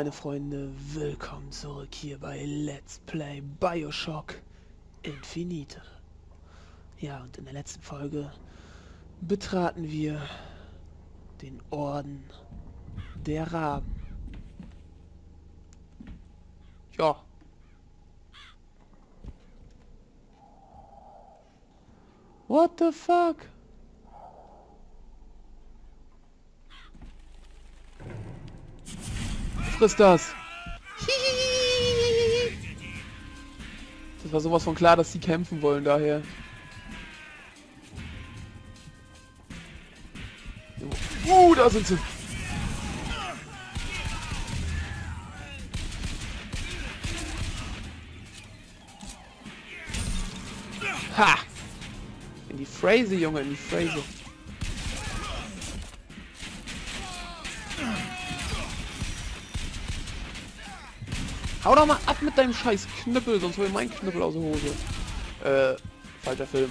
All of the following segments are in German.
meine Freunde, willkommen zurück hier bei Let's Play Bioshock Infinite. Ja, und in der letzten Folge betraten wir den Orden der Raben. Ja. What the fuck? Friss das! Das war sowas von klar, dass sie kämpfen wollen, daher. Uh, da sind sie! Ha! In die Phrase, Junge, in die Phrase. Hau doch mal ab mit deinem scheiß Knüppel, sonst hol ich meinen Knüppel aus der Hose. Äh, falscher Film.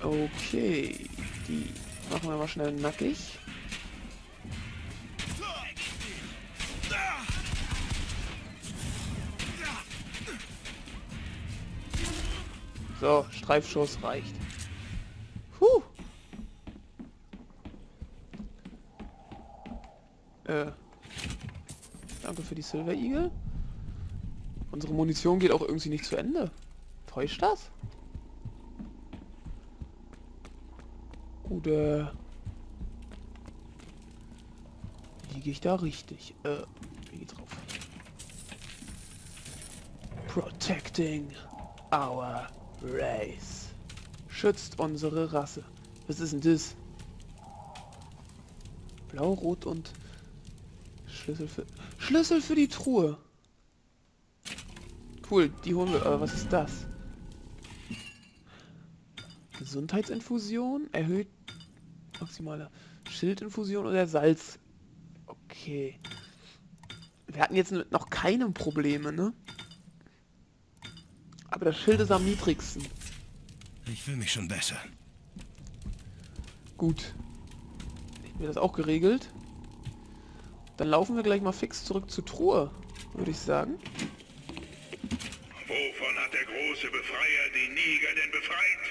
Okay, die machen wir mal schnell nackig. So, Streifschuss reicht. Äh. Danke für die Silver Eagle. Unsere Munition geht auch irgendwie nicht zu Ende. Täuscht das? Oder liege ich da richtig? Äh, wie geht's drauf? Protecting our race. Schützt unsere Rasse. Was ist denn das? Blau, Rot und Schlüssel für... Schlüssel für die Truhe. Cool, die holen wir... Äh, was ist das? Gesundheitsinfusion? Erhöht maximale Schildinfusion oder Salz? Okay. Wir hatten jetzt noch keine Probleme, ne? Aber das Schild ist am niedrigsten. Ich fühle mich schon besser. Gut. Hätten wir das auch geregelt. Dann laufen wir gleich mal fix zurück zur Truhe, würde ich sagen. Wovon hat der große Befreier die Neger denn befreit?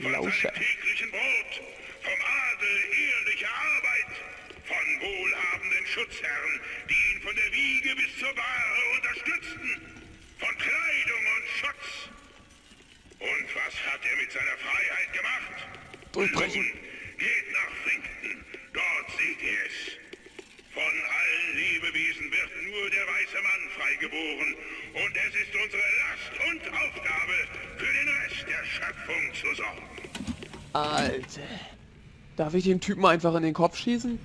Von Lauscher. seinem täglichen Brot, vom Adel ehrlicher Arbeit, von wohlhabenden Schutzherren, die ihn von der Wiege bis zur Bahre unterstützten, von Kleidung und Schutz. Und was hat er mit seiner Freiheit gemacht? Durchbrechen. Nun, Nur der weiße Mann freigeboren. Und es ist unsere Last und Aufgabe, für den Rest der Schöpfung zu sorgen. Alter. Darf ich den Typen einfach in den Kopf schießen?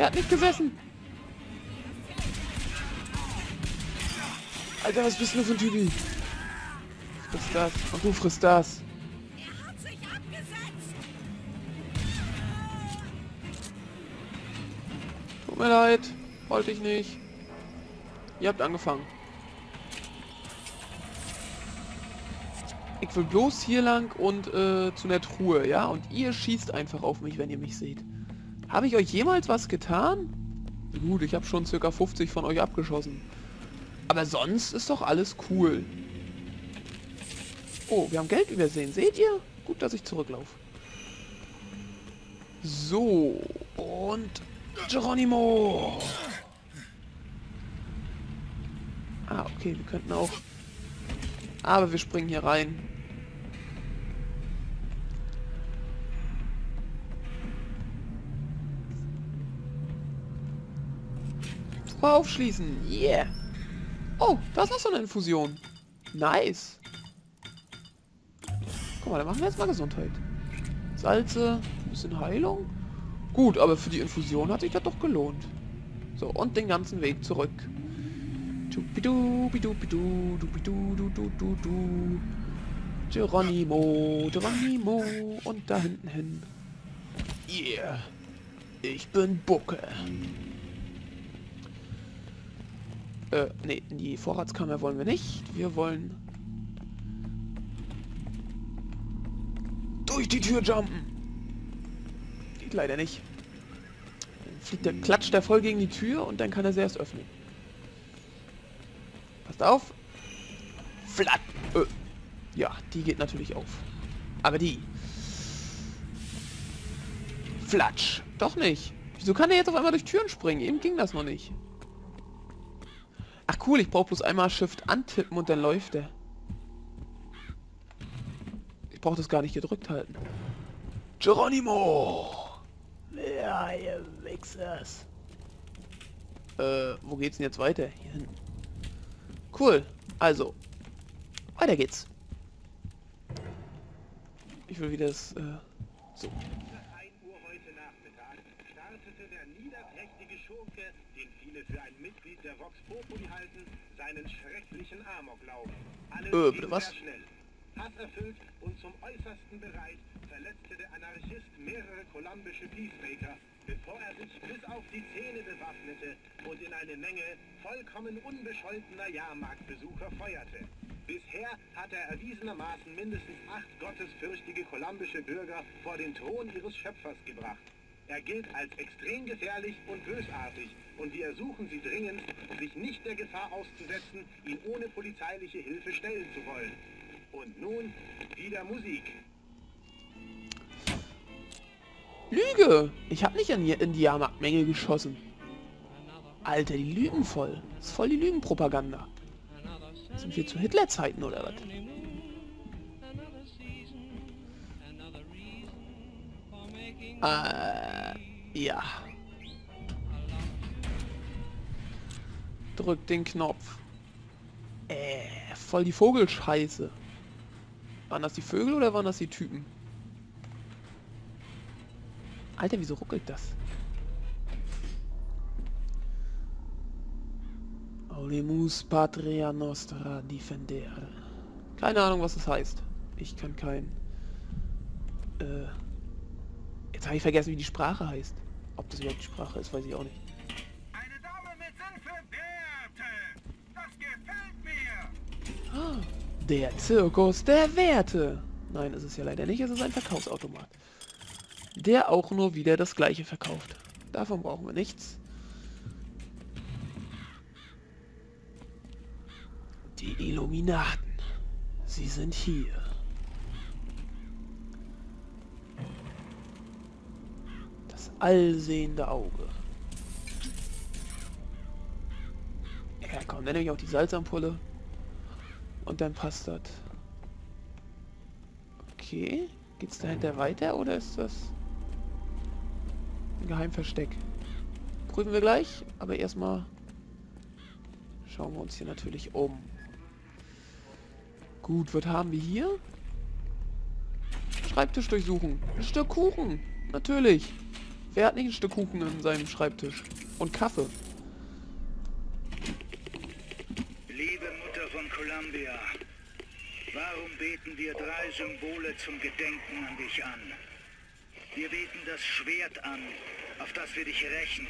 Der hat nicht gesessen. Alter, was bist du für ein Typi? Friss das. Und du frisst das. Tut mir leid. Wollte ich nicht. Ihr habt angefangen. Ich will bloß hier lang und äh, zu der Truhe, ja? Und ihr schießt einfach auf mich, wenn ihr mich seht. Habe ich euch jemals was getan? Gut, ich habe schon circa 50 von euch abgeschossen. Aber sonst ist doch alles cool. Oh, wir haben Geld übersehen. Seht ihr? Gut, dass ich zurücklaufe. So. Und Geronimo. Ah, okay, wir könnten auch... Aber wir springen hier rein. Mal aufschließen. Yeah. Oh, da ist noch so eine Infusion. Nice. Guck mal, dann machen wir jetzt mal Gesundheit. Salze, bisschen Heilung. Gut, aber für die Infusion hat sich das doch gelohnt. So, und den ganzen Weg zurück. Geronimo, Geronimo und da hinten hin. Yeah, ich bin Bucke. Äh, nee, in die Vorratskammer wollen wir nicht. Wir wollen durch die Tür jumpen. Geht leider nicht. Dann fliegt der, klatscht der voll gegen die Tür und dann kann er sie erst öffnen. Passt auf. Flatt. Äh. Ja, die geht natürlich auf. Aber die. Flatsch. Doch nicht. Wieso kann er jetzt auf einmal durch Türen springen? Eben ging das noch nicht. Cool, ich brauche bloß einmal Shift antippen und dann läuft er. Ich brauche das gar nicht gedrückt halten. Geronimo! Ja, ihr Wichsers. Äh, wo geht's denn jetzt weiter? Hier hinten. Cool. Also, weiter geht's. Ich will wieder das, äh, so. Schurke, den viele für ein Mitglied der Vox Populi halten, seinen schrecklichen Amoklauf. Alles Äh, ging bitte was? schnell. Hasserfüllt und zum Äußersten bereit, verletzte der Anarchist mehrere kolumbische Peacemaker, bevor er sich bis auf die Zähne bewaffnete und in eine Menge vollkommen unbescholtener Jahrmarktbesucher feuerte. Bisher hat er erwiesenermaßen mindestens acht gottesfürchtige kolumbische Bürger vor den Thron ihres Schöpfers gebracht. Er gilt als extrem gefährlich und bösartig und wir ersuchen Sie dringend, sich nicht der Gefahr auszusetzen, ihn ohne polizeiliche Hilfe stellen zu wollen. Und nun wieder Musik. Lüge! Ich habe nicht in die Jahrmarktmenge geschossen. Alter, die lügen voll. Das ist voll die Lügenpropaganda. Sind wir zu Hitler-Zeiten oder was? Äh, ja. Drück den Knopf. Äh, voll die Vogelscheiße. Waren das die Vögel oder waren das die Typen? Alter, wieso ruckelt das? Olemus Patria Nostra Defender. Keine Ahnung, was das heißt. Ich kann kein... Äh, jetzt habe ich vergessen, wie die Sprache heißt. Ob das überhaupt die Sprache ist, weiß ich auch nicht. Eine Dame mit Sinn für Werte. Das gefällt mir. Ah, der Zirkus der Werte. Nein, ist es ja leider nicht. Es ist ein Verkaufsautomat. Der auch nur wieder das gleiche verkauft. Davon brauchen wir nichts. Die Illuminaten. Sie sind hier. Allsehende Auge. Ja komm, dann nehme ich auch die Salzampulle. Und dann passt das. Okay. Geht's dahinter weiter oder ist das ein Geheimversteck? Prüfen wir gleich, aber erstmal schauen wir uns hier natürlich um. Gut, was haben wir hier? Schreibtisch durchsuchen. Ein Stück Kuchen. Natürlich. Wer hat nicht ein Stück Kuchen in seinem Schreibtisch? Und Kaffee. Liebe Mutter von Columbia, warum beten wir drei Symbole zum Gedenken an dich an? Wir beten das Schwert an, auf das wir dich rächen.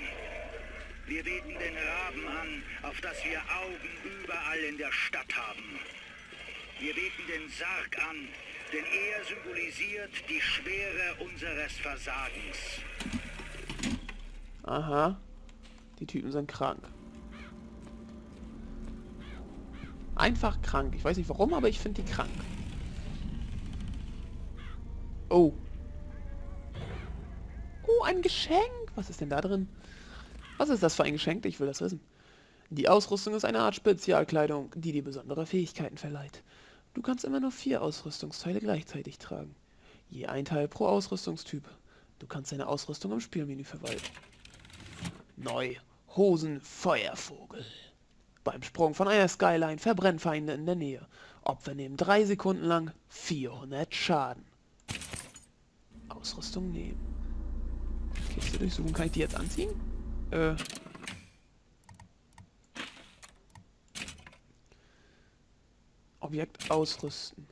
Wir beten den Raben an, auf das wir Augen überall in der Stadt haben. Wir beten den Sarg an, denn er symbolisiert die Schwere unseres Versagens. Aha. Die Typen sind krank. Einfach krank. Ich weiß nicht warum, aber ich finde die krank. Oh. Oh, ein Geschenk. Was ist denn da drin? Was ist das für ein Geschenk? Ich will das wissen. Die Ausrüstung ist eine Art Spezialkleidung, die dir besondere Fähigkeiten verleiht. Du kannst immer nur vier Ausrüstungsteile gleichzeitig tragen. Je ein Teil pro Ausrüstungstyp. Du kannst deine Ausrüstung im Spielmenü verwalten. Neu. Hosen Feuervogel. Beim Sprung von einer Skyline verbrennen Feinde in der Nähe. Opfer nehmen 3 Sekunden lang 400 Schaden. Ausrüstung nehmen. Kiste durchsuchen. Kann ich die jetzt anziehen? Äh. Objekt ausrüsten.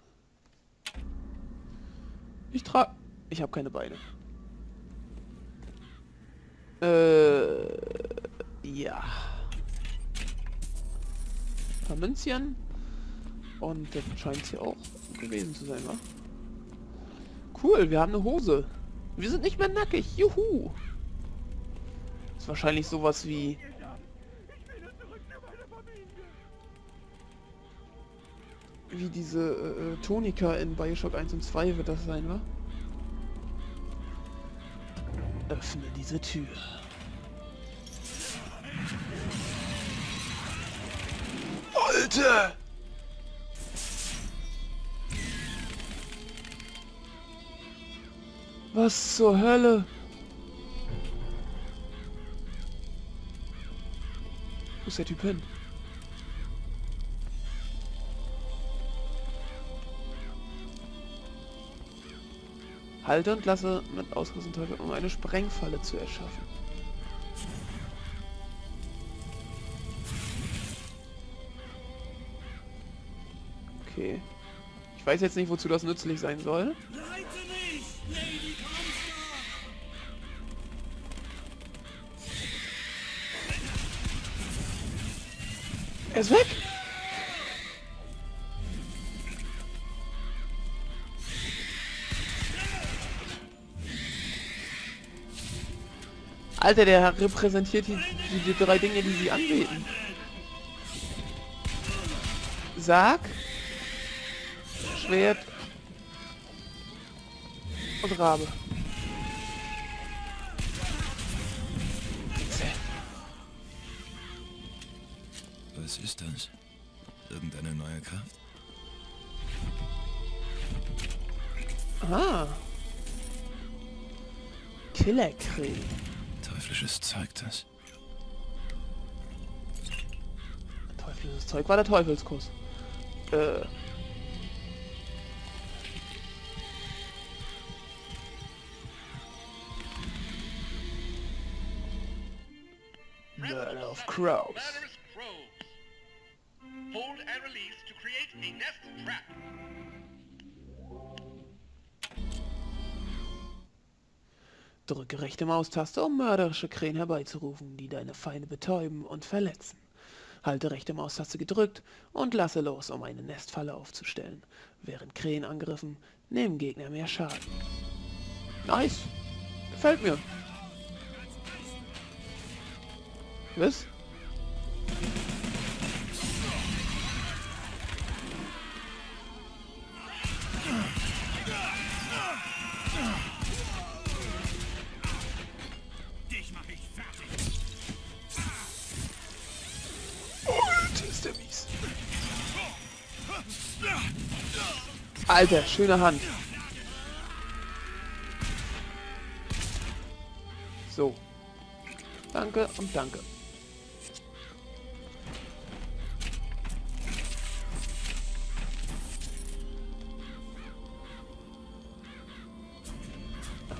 Ich trage... Ich habe keine Beine. Äh... Ja. Ein paar Münzchen. Und das scheint hier auch gewesen zu sein, wa? Cool, wir haben eine Hose. Wir sind nicht mehr nackig. Juhu. Ist wahrscheinlich sowas wie... Wie diese äh, äh Tonika in Bioshock 1 und 2 wird das sein, wa? Öffne diese Tür. Alter! Was zur Hölle? Wo ist der Typ hin? Halte und lasse mit Ausrüstung um eine Sprengfalle zu erschaffen. Okay. Ich weiß jetzt nicht, wozu das nützlich sein soll. Er ist weg! Alter, der repräsentiert die, die, die drei Dinge, die sie anbeten. Sarg, Schwert und Rabe. Was ist das? Irgendeine neue Kraft? Ah. Killerkrieg. Teuflisches Zeug das. Teuflisches Zeug war der Teufelskuss. Äh. Murder of Crows. Drücke rechte Maustaste, um mörderische Krähen herbeizurufen, die deine Feinde betäuben und verletzen. Halte rechte Maustaste gedrückt und lasse los, um eine Nestfalle aufzustellen. Während Krähen angriffen, nehmen Gegner mehr Schaden. Nice. Gefällt mir. Was? Alter, schöne Hand. So. Danke und danke.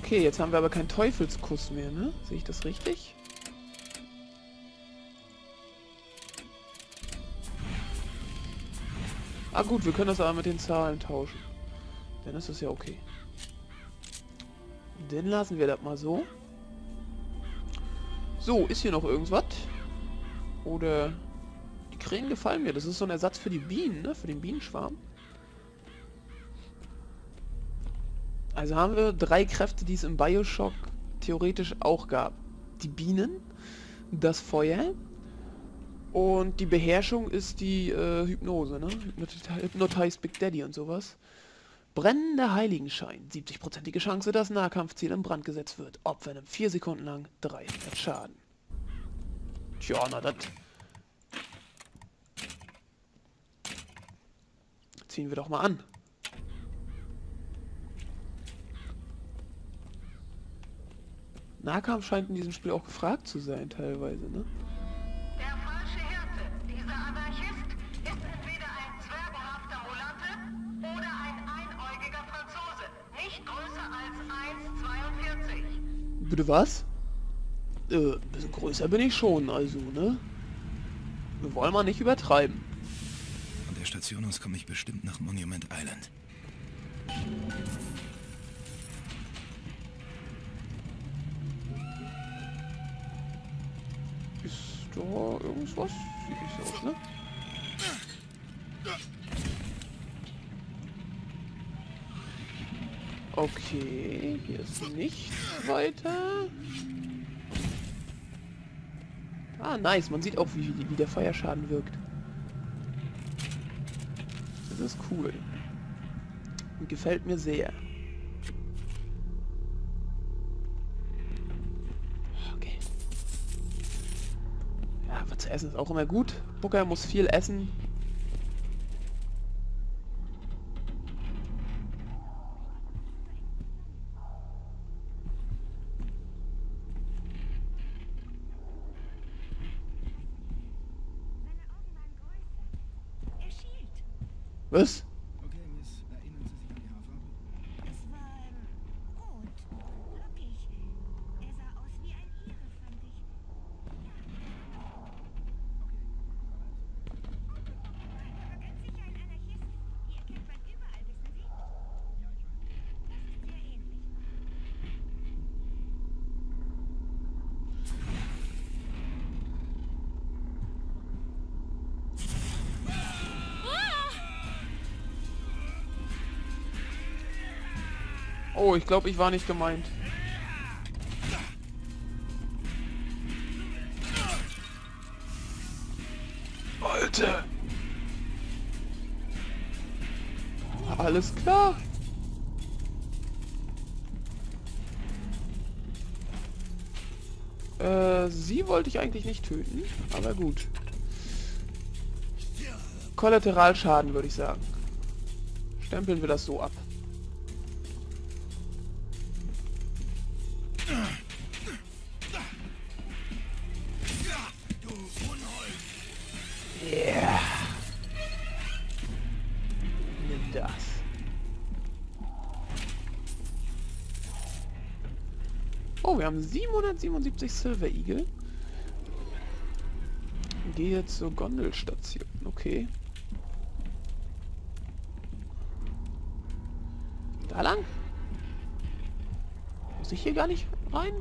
Okay, jetzt haben wir aber keinen Teufelskuss mehr, ne? Sehe ich das richtig? Ah gut, wir können das aber mit den Zahlen tauschen. Dann ist das ja okay. Dann lassen wir das mal so. So, ist hier noch irgendwas? Oder... Die Krähen gefallen mir. Das ist so ein Ersatz für die Bienen, ne? Für den Bienenschwarm. Also haben wir drei Kräfte, die es im Bioshock theoretisch auch gab. Die Bienen, das Feuer und die Beherrschung ist die äh, Hypnose, ne? Hypnotize Big Daddy und sowas. Brennender Heiligenschein. 70%ige Chance, dass Nahkampfziel in Brand gesetzt wird. Opfer nimmt 4 Sekunden lang 300 Schaden. Tja, na das... Ziehen wir doch mal an. Nahkampf scheint in diesem Spiel auch gefragt zu sein, teilweise, ne? Bitte was? Äh, ein bisschen größer bin ich schon, also, ne? Wir wollen mal nicht übertreiben. Von der Station aus komme ich bestimmt nach Monument Island. Ist da irgendwas? Sieht nicht so aus, ne? Okay, hier ist nichts weiter. Ah, nice. Man sieht auch, wie, wie der Feuerschaden wirkt. Das ist cool. Und gefällt mir sehr. Okay. Ja, was zu essen ist auch immer gut. Booker muss viel essen. Was? Oh, ich glaube, ich war nicht gemeint. Alter. Alles klar. Äh, sie wollte ich eigentlich nicht töten, aber gut. Kollateralschaden, würde ich sagen. Stempeln wir das so ab. Wir haben 777 Silver Eagle. Gehe zur Gondelstation. Okay. Da lang? Muss ich hier gar nicht rein?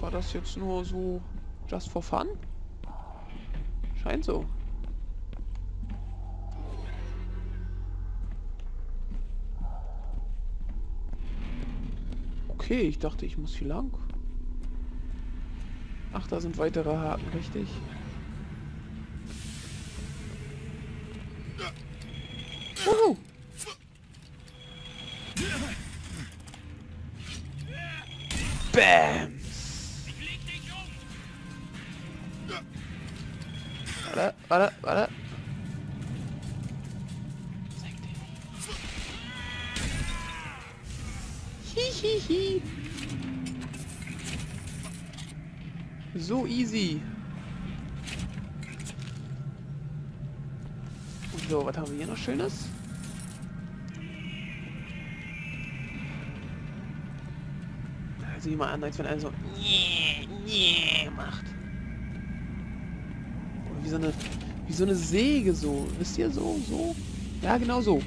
War das jetzt nur so just for fun? Scheint so. Okay, ich dachte, ich muss hier lang. Ach, da sind weitere Haken, richtig. Schönes? Da sieh mal an, als wenn einer so nee, nee macht. Oder wie so eine wie so eine Säge so. Wisst ihr so, so? Ja, genau so.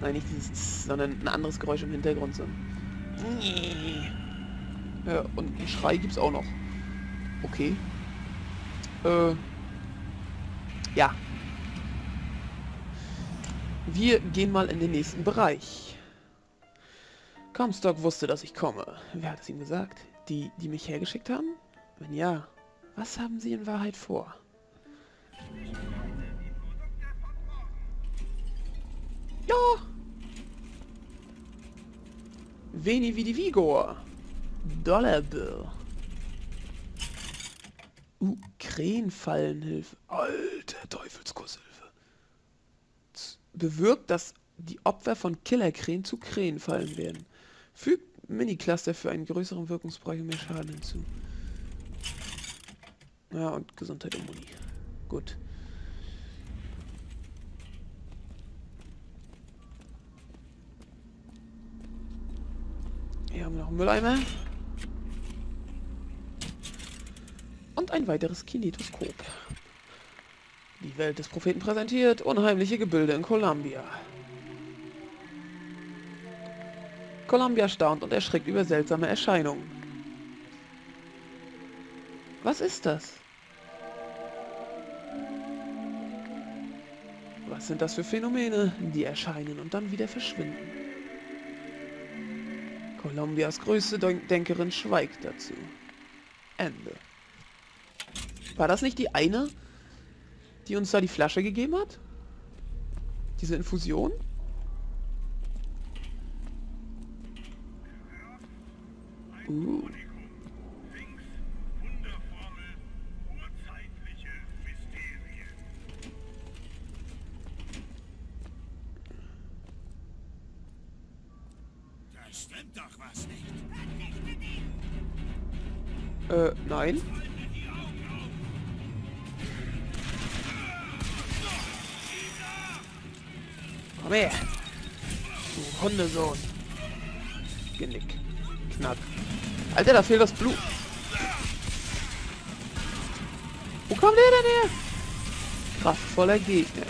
Nein, nicht dieses Tss, sondern ein anderes Geräusch im Hintergrund so. Ja, und einen Schrei gibt's auch noch. Okay. Äh. Ja. Wir gehen mal in den nächsten Bereich. Comstock wusste, dass ich komme. Wer hat es ihm gesagt? Die, die mich hergeschickt haben? Wenn ja, was haben sie in Wahrheit vor? Ja. Veni vidi Vigor. Dollarbill. Uh, Krähenfallenhilfe. Alter Teufelskusshilfe. Bewirkt, dass die Opfer von Killerkrähen zu Krähenfallen werden. Fügt Mini-Cluster für einen größeren Wirkungsbereich und mehr Schaden hinzu. Ja, und Gesundheit und Muni. Gut. Hier haben wir noch einen Mülleimer. Und ein weiteres Kinetoskop. Die Welt des Propheten präsentiert unheimliche Gebilde in Columbia. Columbia staunt und erschrickt über seltsame Erscheinungen. Was ist das? Was sind das für Phänomene, die erscheinen und dann wieder verschwinden? Kolumbias größte Den- Denkerin schweigt dazu. Ende. War das nicht die eine, die uns da die Flasche gegeben hat? Diese Infusion? Uh. Links Wunderformel, Komm her. Du Hundesohn. Genick. Knack. Alter, da fehlt das Blut. Wo kommt der denn her? Kraftvoller Gegner.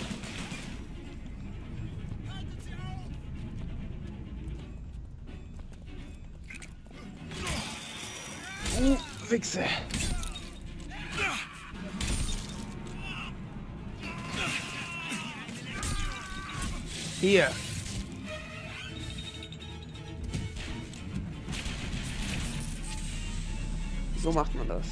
Wichse. Hier. So macht man das.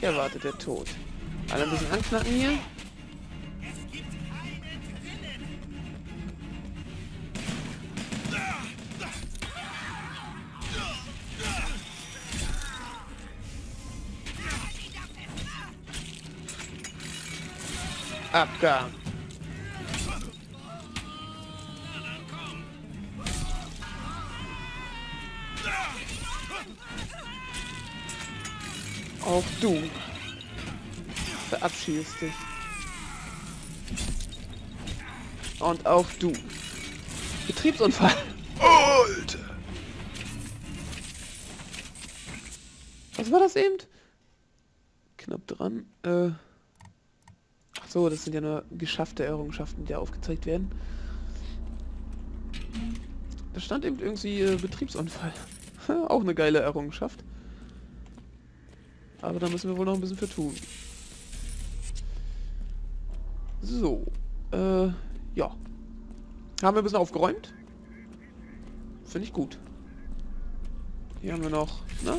Hier wartet der Tod. Alle ein bisschen anknacken hier. Abgang. Auch du verabschiedest dich. Und auch du. Betriebsunfall. Alter. Was war das eben? Knapp dran. Äh. So, das sind ja nur geschaffte Errungenschaften, die aufgezeigt werden. Da stand eben irgendwie äh, Betriebsunfall. Auch eine geile Errungenschaft. Aber da müssen wir wohl noch ein bisschen für tun. So. Äh, ja. Haben wir ein bisschen aufgeräumt. Finde ich gut. Hier haben wir noch, ne?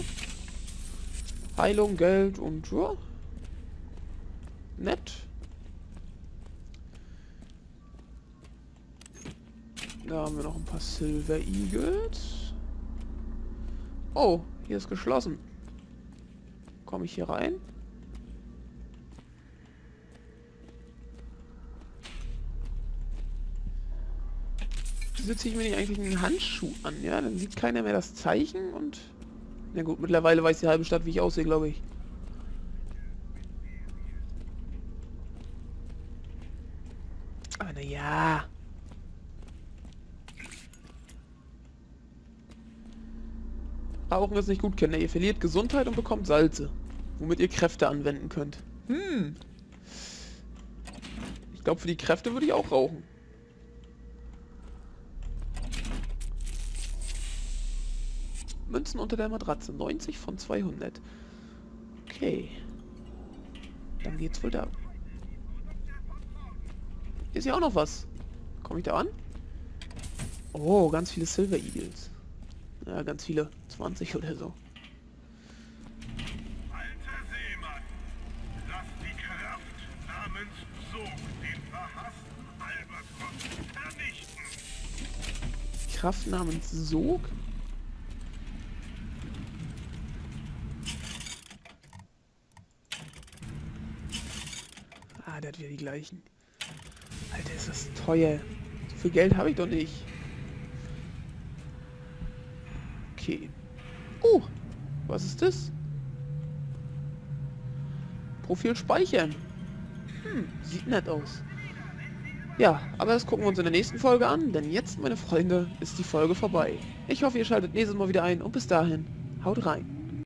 Heilung, Geld und ja. Nett. Da haben wir noch ein paar Silver Eagles. Oh, hier ist geschlossen. Komme ich hier rein? Ziehe ich mir nicht eigentlich einen Handschuh an? Ja, dann sieht keiner mehr das Zeichen und... Na gut, mittlerweile weiß die halbe Stadt, wie ich aussehe, glaube ich. Aber na Rauchen ist nicht gut, Kinder. Ihr verliert Gesundheit und bekommt Salze, womit ihr Kräfte anwenden könnt. Hm. Ich glaube, für die Kräfte würde ich auch rauchen. Münzen unter der Matratze. 90 von 200. Okay. Dann geht's wohl da. Hier ist ja auch noch was. Komme ich da an? Oh, ganz viele Silver Eagles. Ja, ganz viele. 20 oder so. Alter Seemann, lass die Kraft namens Sog den verhassten Albatros vernichten. Kraft namens Sog? Ah, der hat wieder die gleichen. Alter, ist das teuer. So viel Geld habe ich doch nicht. Okay. Oh, was ist das? Profil speichern. Hm, sieht nett aus. Ja, aber das gucken wir uns in der nächsten Folge an, denn jetzt, meine Freunde, ist die Folge vorbei. Ich hoffe, ihr schaltet nächstes Mal wieder ein und bis dahin, haut rein.